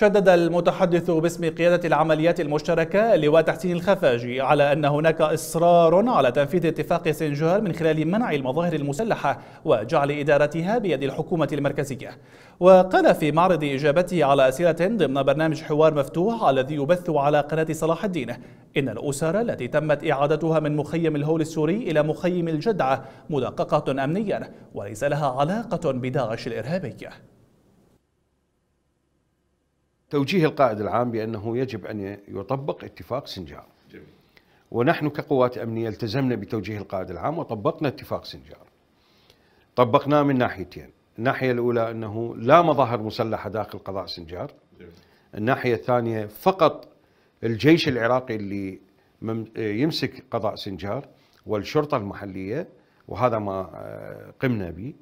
شدد المتحدث باسم قيادة العمليات المشتركة اللواء تحسين الخفاجي على أن هناك إصرار على تنفيذ اتفاق سنجار من خلال منع المظاهر المسلحة وجعل إدارتها بيد الحكومة المركزية. وقال في معرض إجابته على أسئلة ضمن برنامج حوار مفتوح الذي يبث على قناة صلاح الدين إن الأسر التي تمت إعادتها من مخيم الهول السوري إلى مخيم الجدعة مدققة أمنيا وليس لها علاقة بداعش الإرهابية توجيه القائد العام بأنه يجب أن يطبق اتفاق سنجار جميل. ونحن كقوات أمنية التزمنا بتوجيه القائد العام وطبقنا اتفاق سنجار طبقناه من ناحيتين. الناحية الأولى أنه لا مظاهر مسلحة داخل قضاء سنجار جميل. الناحية الثانية فقط الجيش العراقي اللي يمسك قضاء سنجار والشرطة المحلية وهذا ما آه، قمنا به.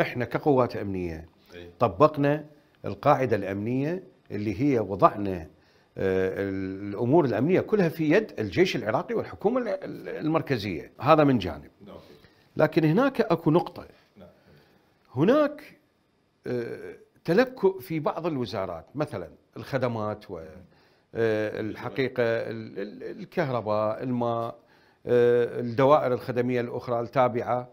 إحنا كقوات أمنية طبقنا القاعدة الأمنية اللي هي وضعنا آه، الأمور الأمنية كلها في يد الجيش العراقي والحكومة المركزية. هذا من جانب. لكن هناك أكو نقطة. هناك آه، تلكؤ في بعض الوزارات مثلا الخدمات والحقيقة آه، الكهرباء الماء الدوائر الخدمية الأخرى التابعة.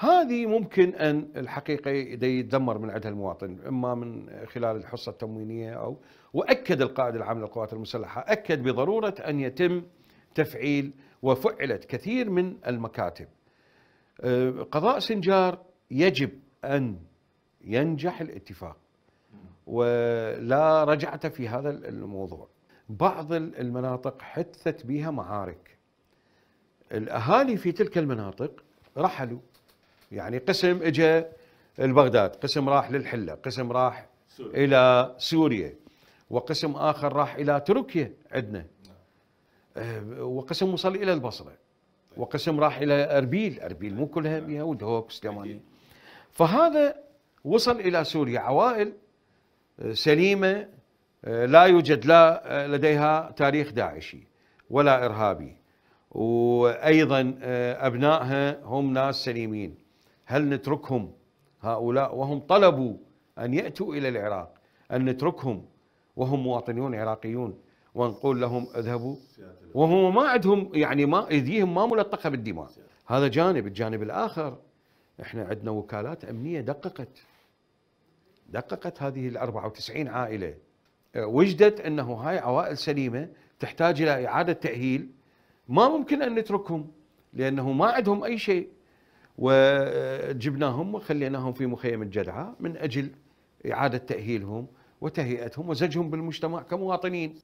هذه ممكن أن الحقيقة يتدمر من عندها المواطن إما من خلال الحصة التموينية أو وأكد القائد العام للقوات المسلحة أكد بضرورة أن يتم تفعيل وفعلت كثير من المكاتب. أه، قضاء سنجار يجب أن ينجح الاتفاق ولا رجعه في هذا الموضوع. بعض المناطق حدثت بها معارك. الأهالي في تلك المناطق رحلوا يعني قسم اجى البغداد قسم راح للحلة قسم راح سوريا. إلى سوريا وقسم آخر راح إلى تركيا عندنا. أه وقسم وصل إلى البصرة وقسم راح إلى أربيل أربيل مو كلها بها ودهوك سليماني فهذا وصل إلى سوريا عوائل أه، سليمة أه، لا يوجد لا لديها تاريخ داعشي ولا إرهابي. وأيضا أبنائها هم ناس سليمين. هل نتركهم هؤلاء وهم طلبوا أن يأتوا إلى العراق؟ أن نتركهم وهم مواطنون عراقيون. ونقول لهم اذهبوا. وهم ما عندهم يعني ما إيديهم ما ملطخة بالدماء. هذا جانب. الجانب الآخر إحنا عندنا وكالات أمنية دققت. دققت هذه ال 94 عائلة. وجدت أنه هاي عوائل سليمة تحتاج إلى إعادة تأهيل. ما ممكن أن نتركهم لأنه ما عندهم أي شيء. وجبناهم وخليناهم في مخيم الجدعة من أجل إعادة تأهيلهم وتهيئتهم وزجهم بالمجتمع كمواطنين.